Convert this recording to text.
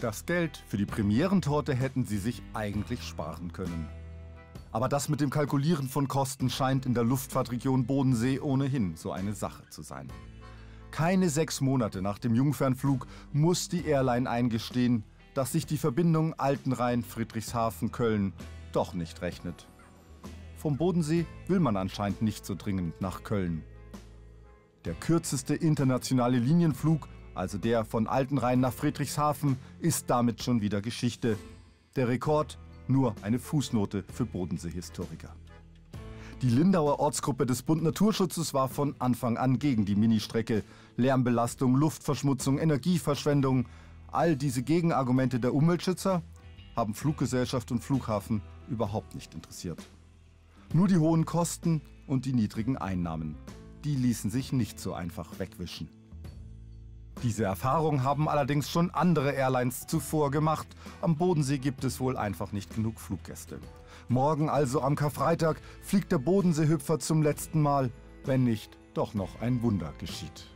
Das Geld für die Premierentorte hätten sie sich eigentlich sparen können. Aber das mit dem Kalkulieren von Kosten scheint in der Luftfahrtregion Bodensee ohnehin so eine Sache zu sein. Keine sechs Monate nach dem Jungfernflug muss die Airline eingestehen, dass sich die Verbindung Altenrhein-Friedrichshafen-Köln doch nicht rechnet. Vom Bodensee will man anscheinend nicht so dringend nach Köln. Der kürzeste internationale Linienflug, also der von Altenrhein nach Friedrichshafen, ist damit schon wieder Geschichte. Der Rekord nur eine Fußnote für Bodensee-Historiker. Die Lindauer Ortsgruppe des Bund Naturschutzes war von Anfang an gegen die Ministrecke. Lärmbelastung, Luftverschmutzung, Energieverschwendung, all diese Gegenargumente der Umweltschützer haben Fluggesellschaft und Flughafen überhaupt nicht interessiert. Nur die hohen Kosten und die niedrigen Einnahmen, die ließen sich nicht so einfach wegwischen. Diese Erfahrung haben allerdings schon andere Airlines zuvor gemacht. Am Bodensee gibt es wohl einfach nicht genug Fluggäste. Morgen also am Karfreitag fliegt der Bodenseehüpfer zum letzten Mal, wenn nicht doch noch ein Wunder geschieht.